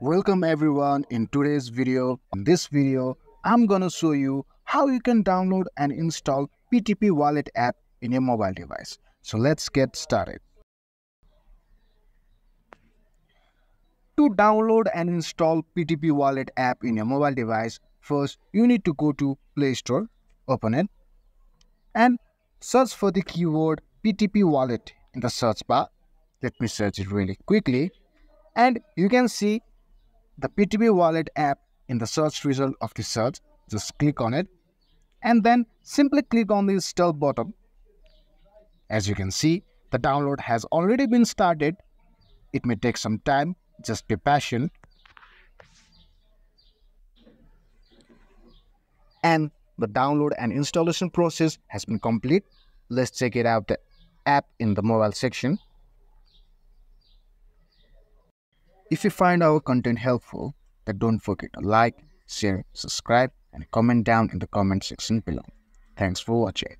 Welcome everyone in today's video. In this video, I'm gonna show you how you can download and install PTP Wallet app in your mobile device. So let's get started. To download and install PTP Wallet app in your mobile device, first you need to go to Play Store, open it, and search for the keyword PTP Wallet in the search bar. Let me search it really quickly. And you can see the PTP Wallet app in the search result of the search. Just click on it and then simply click on the install button. As you can see, the download has already been started. It may take some time, just be patient. And the download and installation process has been complete. Let's check it out the app in the mobile section. If you find our content helpful, then don't forget to like, share, subscribe, and comment down in the comment section below. Thanks for watching.